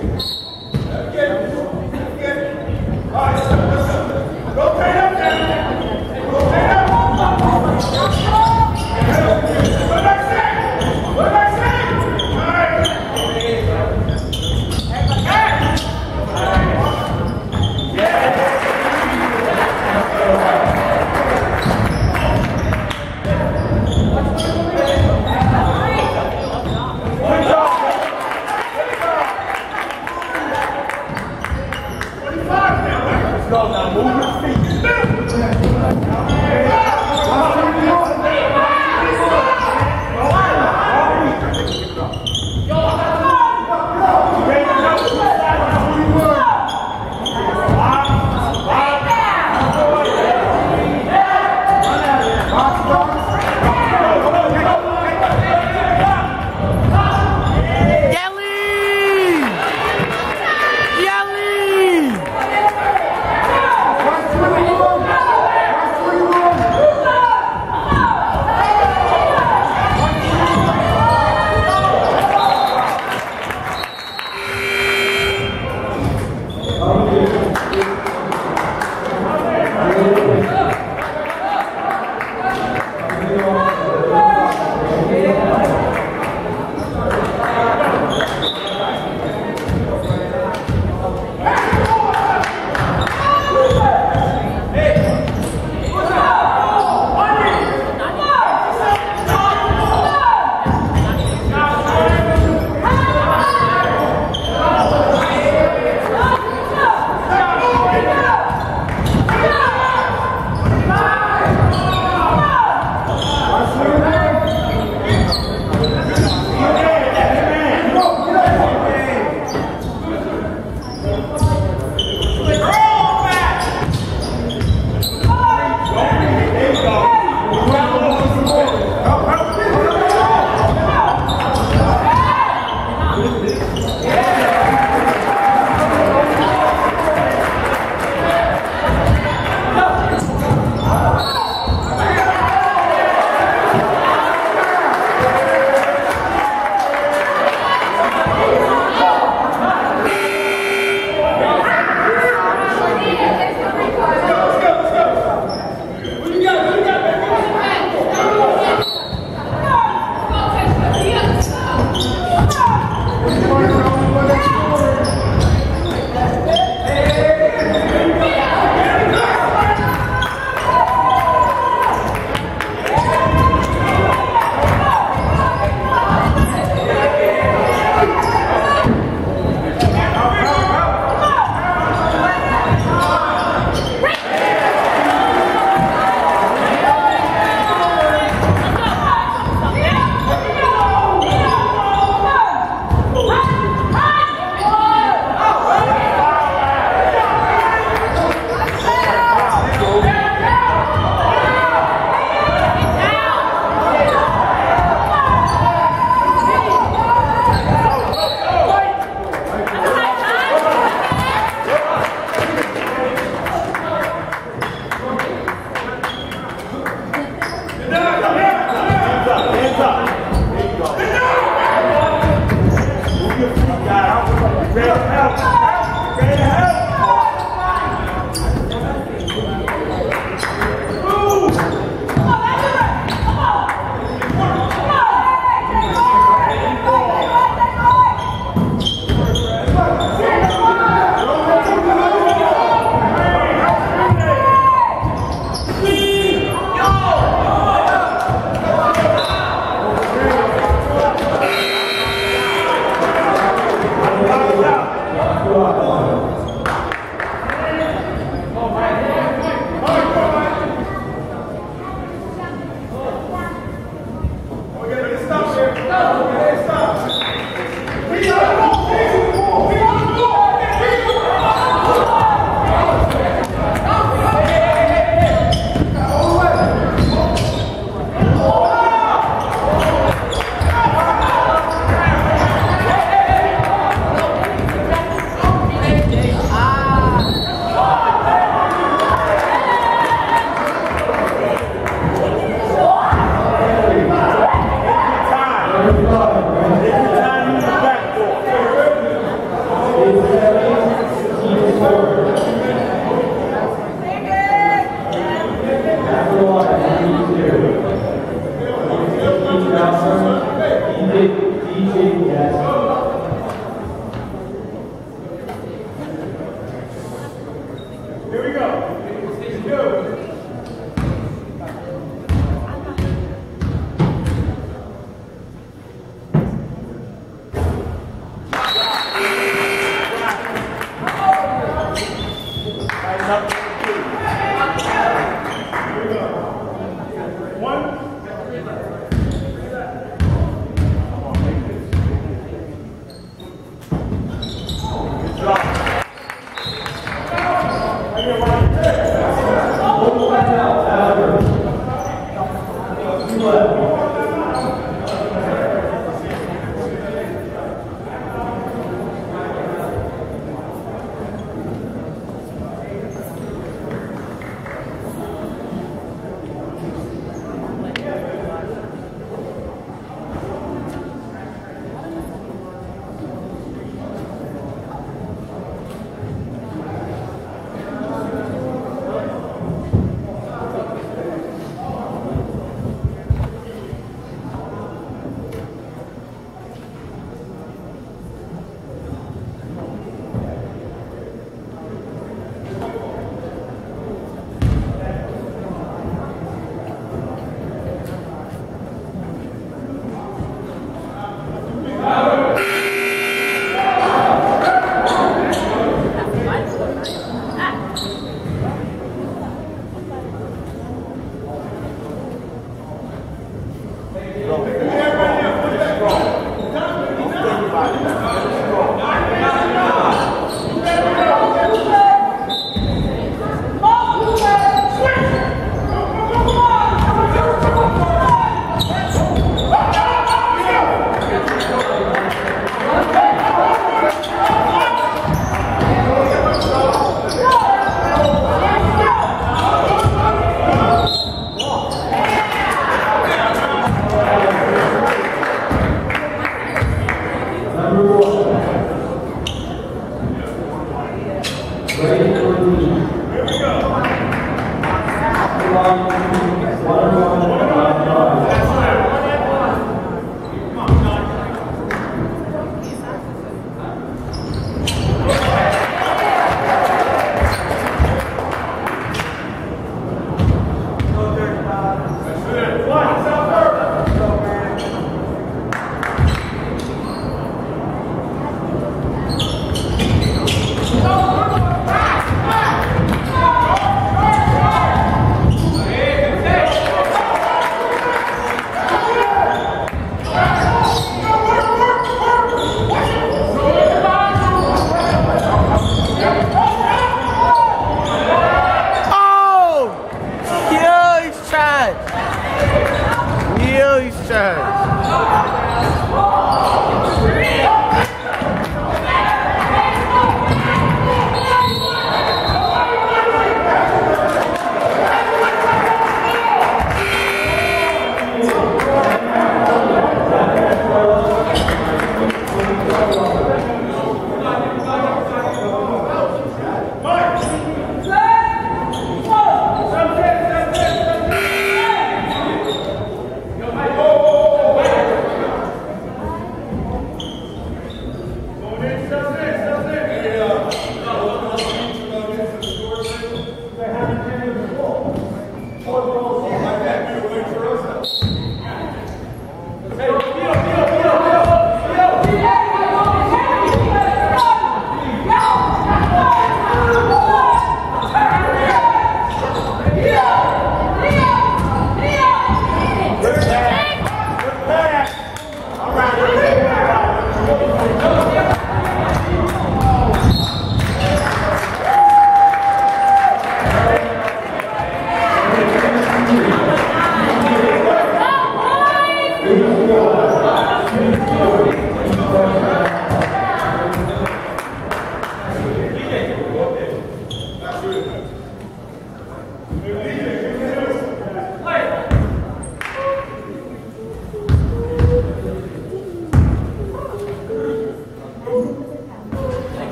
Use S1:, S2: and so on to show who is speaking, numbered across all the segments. S1: Thank you.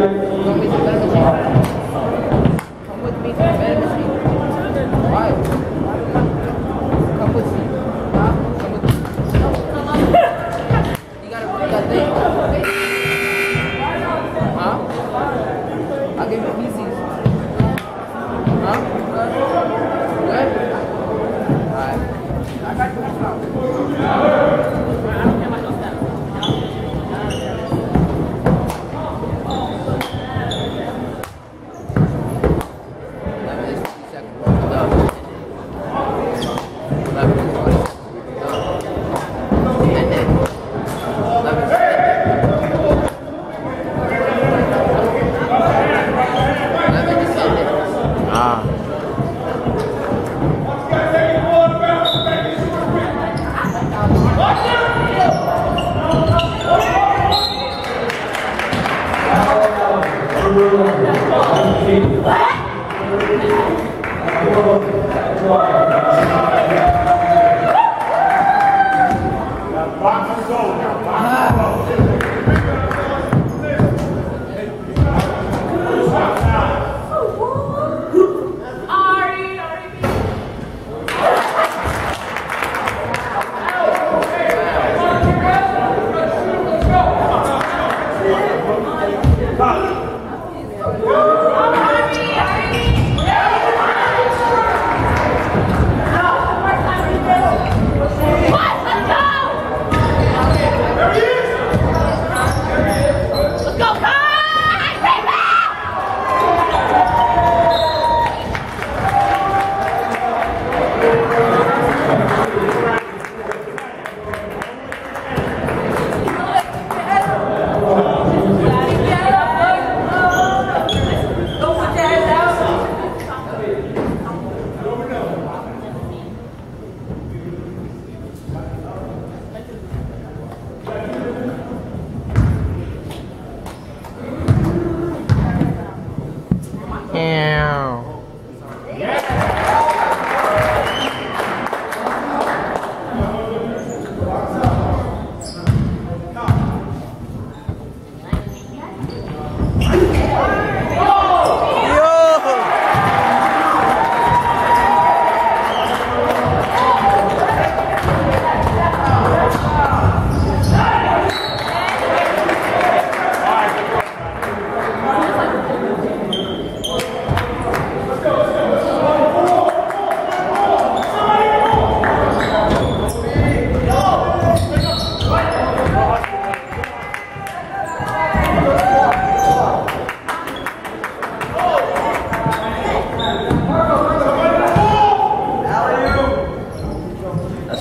S1: mươi vâng,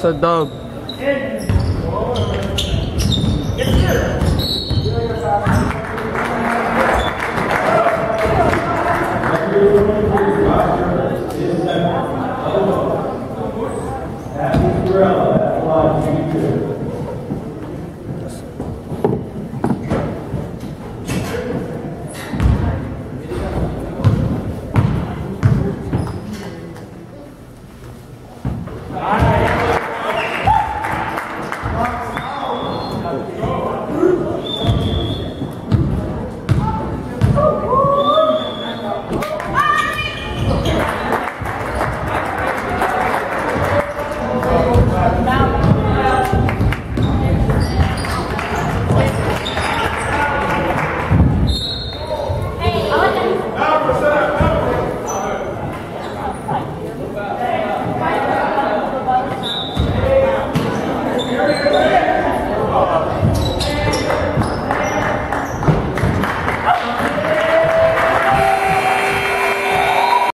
S1: a dub.